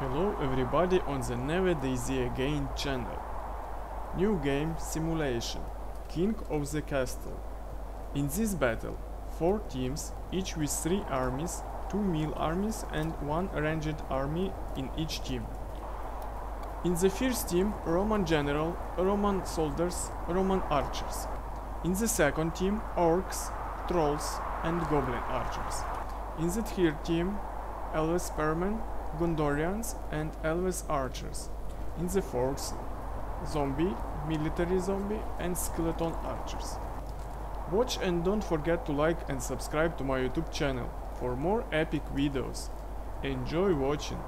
Hello everybody on the Never Daisy Again channel. New game simulation, King of the Castle. In this battle, four teams, each with three armies, two melee armies and one ranged army in each team. In the first team, Roman general, Roman soldiers, Roman archers. In the second team, orcs, trolls and goblin archers. In the third team, Elves spearmen, Gondorians and Elves archers. In the fourth, zombie, military zombie and skeleton archers. Watch and don't forget to like and subscribe to my YouTube channel for more epic videos. Enjoy watching!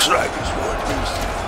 Looks like it's what you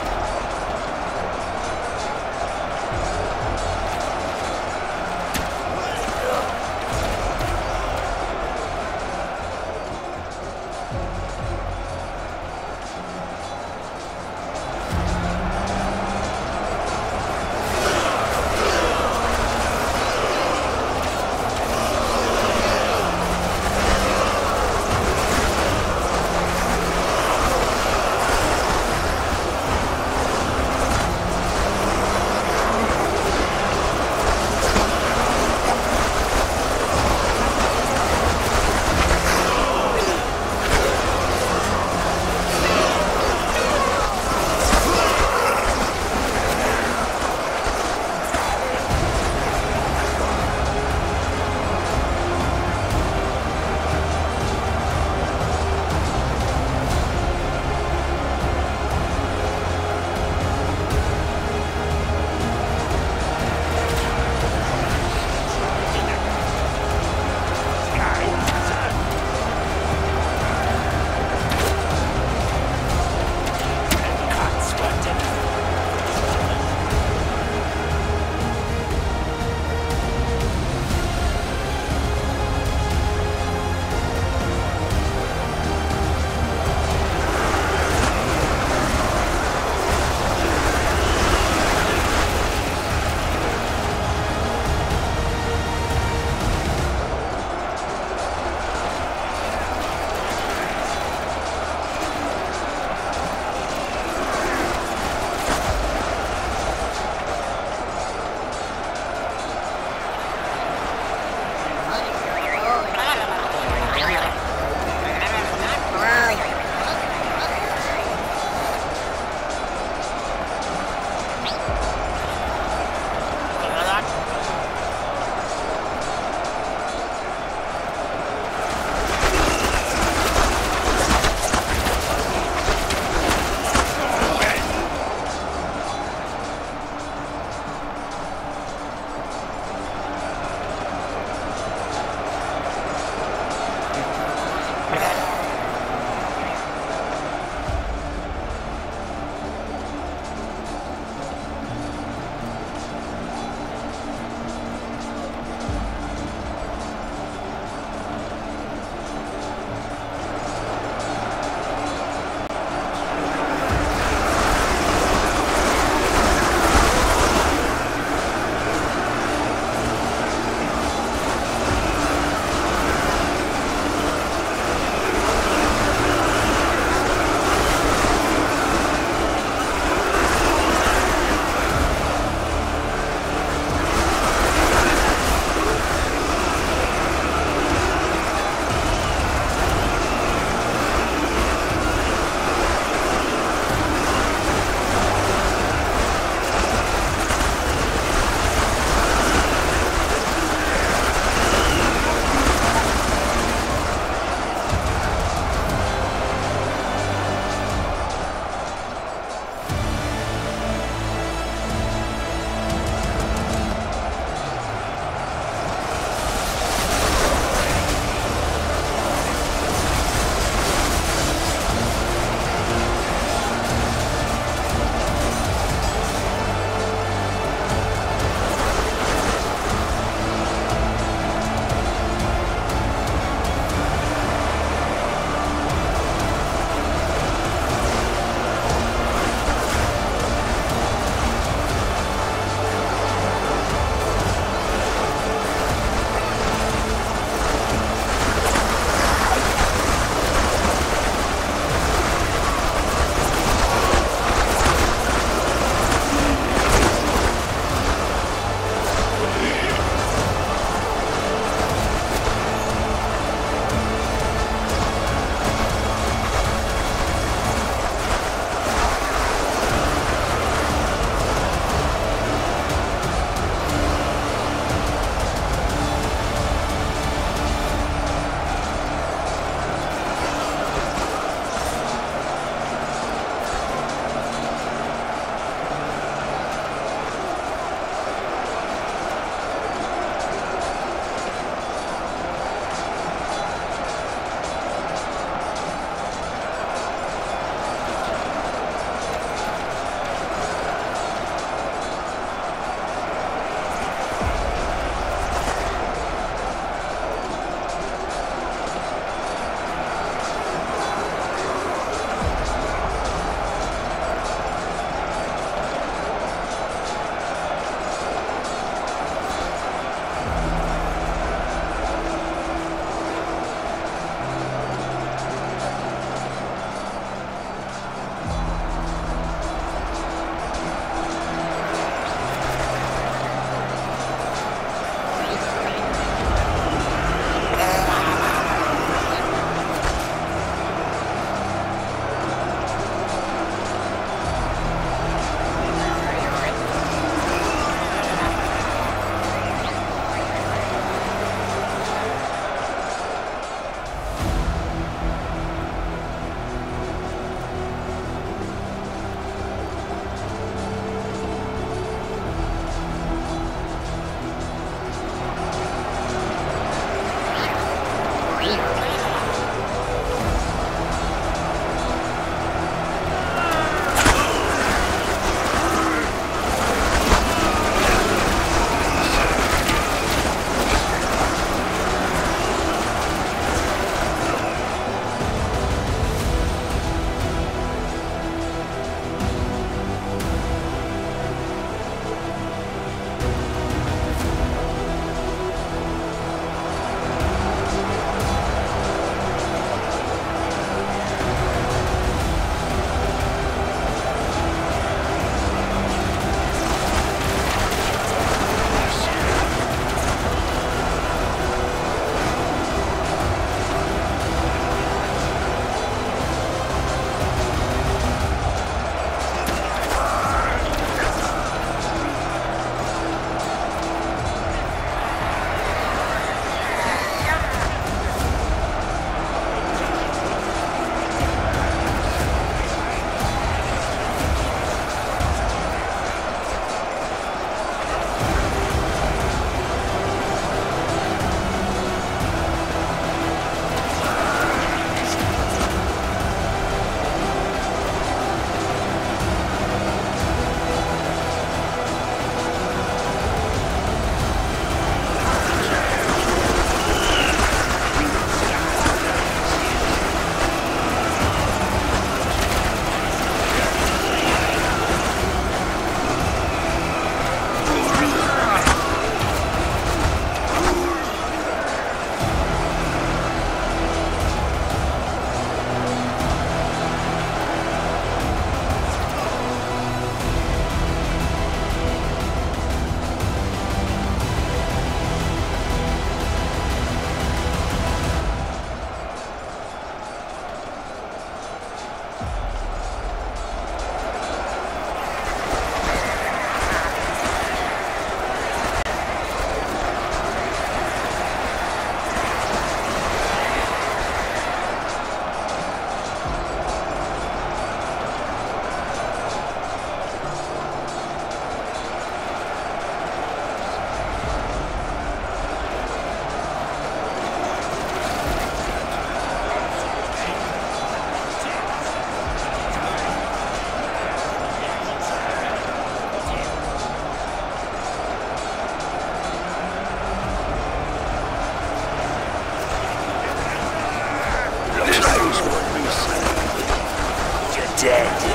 dead.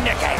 Knickers.